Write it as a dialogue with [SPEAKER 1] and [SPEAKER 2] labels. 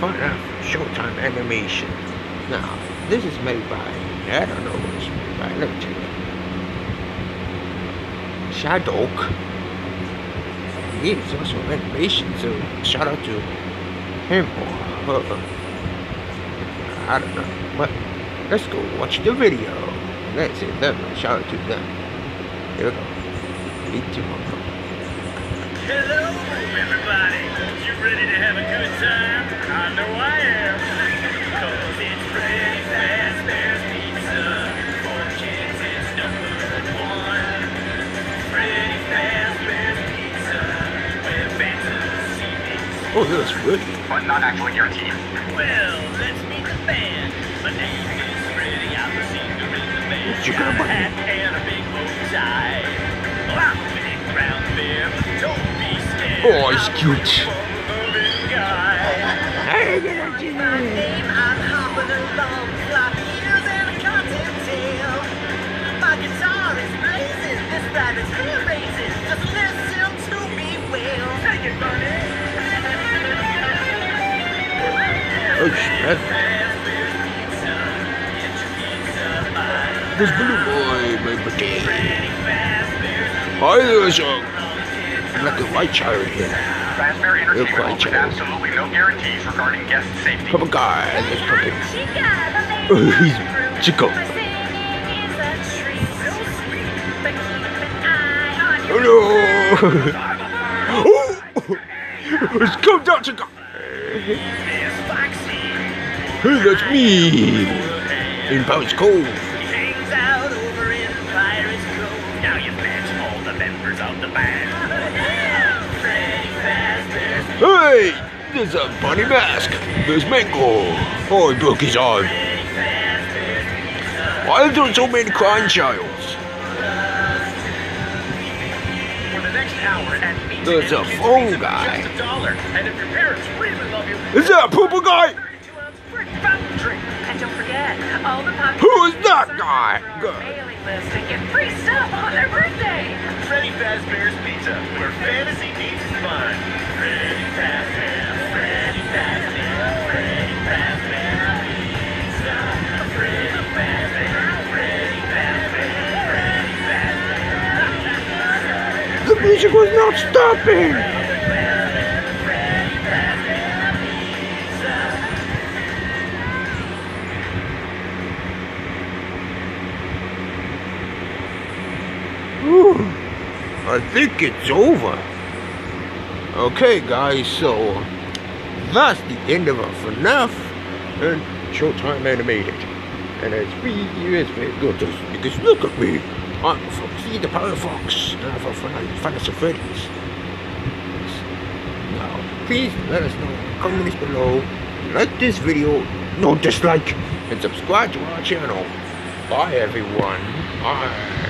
[SPEAKER 1] FNAF Showtime Animation. Now, this is made by, I don't know what it's made by, let me tell you. Shadok. He is also animation, so shout out to him or her. I don't know. But let's go watch the video. Let's see them. Shout out to them. Here we go. To
[SPEAKER 2] Hello, everybody.
[SPEAKER 1] Oh, that's good.
[SPEAKER 3] but not actually guaranteed.
[SPEAKER 2] Well, let's meet the band. My name is Freddy. I'm the singer in the band.
[SPEAKER 1] What you got,
[SPEAKER 2] a hat and a big bow tie. Well, I'm a big brown bear, but don't be scared.
[SPEAKER 1] Oh, he's cute. Oh, shit. This blue boy, my buddy. Hi there, son. I like a white child here.
[SPEAKER 3] Fazbear
[SPEAKER 1] You're
[SPEAKER 3] Entertainment
[SPEAKER 1] quite
[SPEAKER 3] offers
[SPEAKER 1] childish.
[SPEAKER 3] absolutely no guarantees regarding guest safety.
[SPEAKER 1] Come guy. This puppy.
[SPEAKER 4] Oh,
[SPEAKER 1] he's Chica. Oh, no. oh, it's come down, Chica. Hey, that's me. In Bounce Cove.
[SPEAKER 2] hangs out over in Pirate's Cove. Now you match all the members of the band.
[SPEAKER 1] Hey, there's a bunny mask. There's Mango. Oh, he broke his arm. Why are there so many crying childs?
[SPEAKER 2] For the next hour at Meet
[SPEAKER 1] There's a phone guy.
[SPEAKER 2] Just a dollar. And if your parents really love you,
[SPEAKER 1] Is that a pooper guy? Who is that guy?
[SPEAKER 4] mailing list and get free stuff on their birthday.
[SPEAKER 2] Freddy Fazbear's Pizza, where fantasy meets fun. Freddy Fazbear, Freddy Fazbear, Freddy Fazbear Pizza. Freddy Fazbear, Freddy Fazbear, Freddy Fazbear.
[SPEAKER 1] The music was not stopping. Whew. I think it's over. Okay, guys, so that's the end of our FNAF and Showtime Animated. And it's really is very good because look at me. I'm See the Power Fox. And I'm from Fantasy Freddy's. Now, please let us know in the comments below. Like this video, no dislike, and subscribe to our channel. Bye, everyone. Bye.